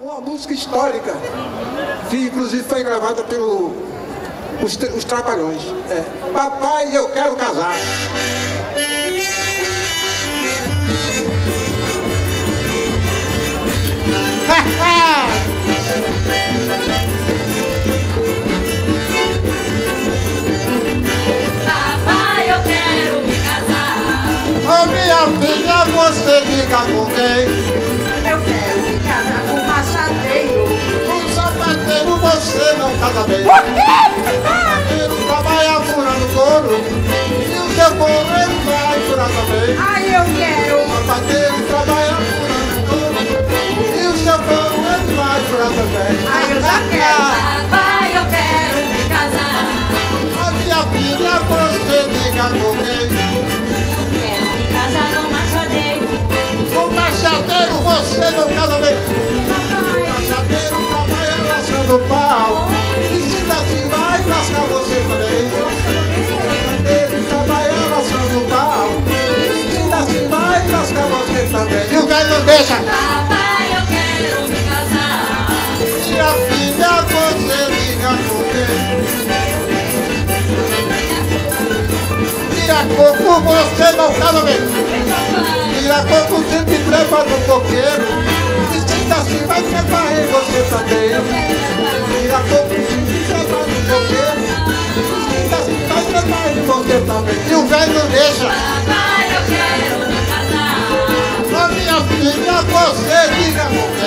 Uma música histórica, que inclusive foi gravada pelo os, os Trapalhões. É. Papai, eu quero casar. Papai, eu quero me casar. Ô minha filha, você liga com quem? Eu quero me casar com bem. Por quê? Sapateiro trabalha furando couro. E o seu couro ele vai furar também. Ai, eu quero. Sapateiro trabalha furando couro. E o seu couro ele vai furar também. Ai, eu já quero. Papai, eu quero me casar. A minha filha, você liga com quem? Quero me casar com machadeiro. Com machadeiro você não casa bem. Papai, Machadeiro trabalha lascando pau. E E o gás não deixa. Papai, eu quero me casar. Minha filha, você liga com porque. Tiracoco, você não tá sabe bem. Tiracoco sempre trepa no coqueiro. Se sinta assim, vai trepar em você também. Tiracoco sempre trepa no coqueiro. Se sinta assim, vai trepar em você também. E o velho não deixa. Papai, Deus, diga, amor.